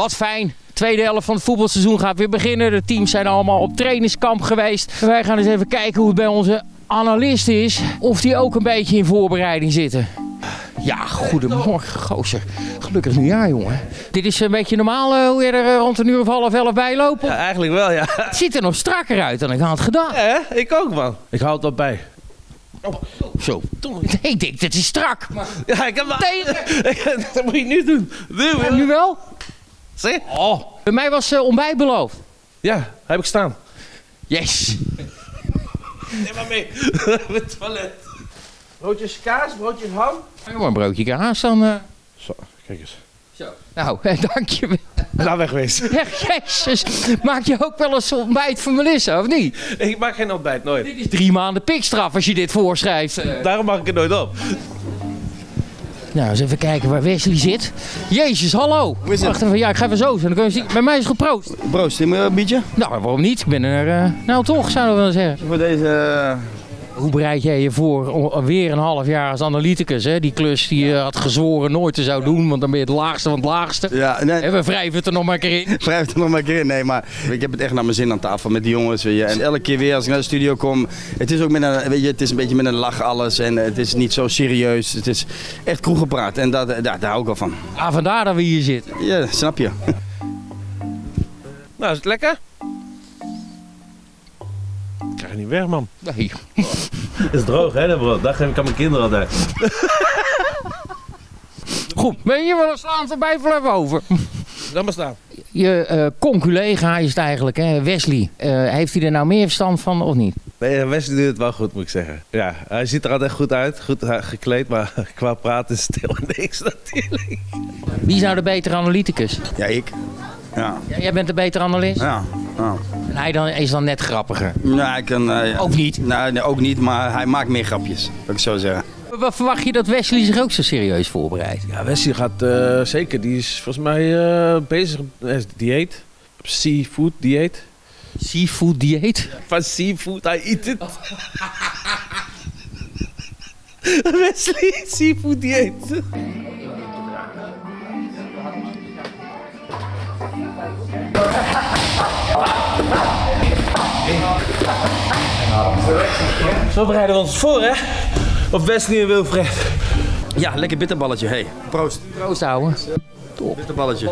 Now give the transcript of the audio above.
Wat fijn. Tweede helft van het voetbalseizoen gaat weer beginnen. De teams zijn allemaal op trainingskamp geweest. Wij gaan eens even kijken hoe het bij onze analist is. Of die ook een beetje in voorbereiding zitten. Ja, goedemorgen gozer. Gelukkig nieuwjaar jongen. Dit is een beetje normaal eh, hoe je er eh, rond een uur of half elf bij loopt. Ja, eigenlijk wel, ja. Het ziet er nog strakker uit dan ik had gedaan. Hè? Ik ook, man. Ik hou het wel bij. Zo. Nee, ik denk, dit is strak. Maar Ja, ik heb. Dat moet je nu doen. Nu, En nu wel? Zie? Oh, bij mij was uh, ontbijt beloofd. Ja, heb ik staan. Yes. Neem maar mee. Het toilet. Broodjes kaas, broodjes ham. Ja, maar een broodje kaas dan. eh. Zo, kijk eens. Zo. Nou, dank je wel. Nou, wegwezen. Ja, jezus. Maak je ook wel eens ontbijt voor Melissa, of niet? Ik maak geen ontbijt, nooit. Dit is drie maanden pikstraf als je dit voorschrijft. eh. Daarom mag ik het nooit op. Nou, eens even kijken waar Wesley zit. Jezus, hallo. Wacht even, ja, ik ga even zo. Dan kun je zien. Bij mij is het geproost. Broost, neem een biertje? Nou, waarom niet? Ik ben er, eh, nou toch, zouden we wel zeggen. Voor deze... eh, Hoe bereid jij je voor om- weer een half jaar als analyticus? Hè? Die klus die je had gezworen nooit te zou doen, want dan ben je het laagste van het laagste. ja, nee, En we wrijven het er nog maar een keer in. wrijf het er nog maar een keer in. Nee, maar ik heb het echt naar mijn zin aan tafel met die jongens. Weet je. En elke keer weer als ik naar de studio kom, het is ook met een, weet je, het is een beetje met een lach alles. En het is niet zo serieus. Het is echt kroeggepraat. En dat, daar, daar hou ik wel van. Ah, vandaar dat we hier zitten. Ja, snap je. Nou, is het lekker? Krijg het niet weg, man. Nee. Het is droog, hè, dat brood. Dat geef ik aan mijn kinderen altijd. Goed, ben je wel een slaand erbij even over? Laat maar staan. Je eh conculega is het eigenlijk, hè? Wesley. Eh, heeft hij er nou meer verstand van of niet? Nee, Wesley doet het wel goed, moet ik zeggen. Ja, hij ziet er altijd goed uit, goed eh, gekleed, maar qua praten is stil niks natuurlijk. Wie is nou de betere analyticus? Ja, ik. Ja, Ja, jij bent de betere analist? ja. ja. En hij dan, is dan net grappiger. Nou, ik kan, eh, ja. Ook niet. Nou, nee, ook niet, maar hij maakt meer grapjes. Dat ik zo zeggen. Wat verwacht je dat Wesley zich ook zo serieus voorbereidt? Ja, Wesley gaat eh, zeker, die is volgens mij eh, bezig met dieet. Seafood dieet. Seafood dieet? Van seafood, hij eet het. Wesley, seafood dieet. Zo bereiden we ons voor, hè? Op en Wilfred. Ja, lekker bitterballetje. Hey, proost. Proost, ouwe. Bitterballetje.